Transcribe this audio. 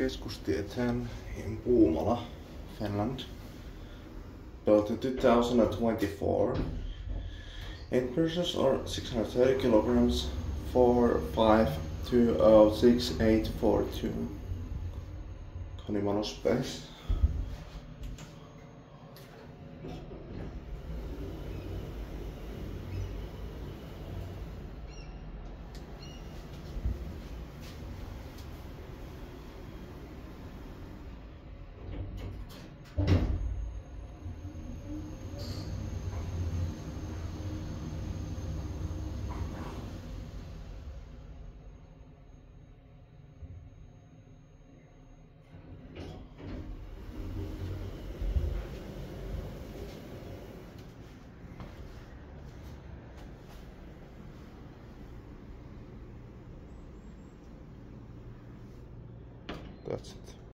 Keskustie 10 in Puumala, Finland. Built in 2024. 8 persons or 630 kilograms, 4, 5, 2, 0, 6, 8, 4, 2. KONE MonoSpace. That's it.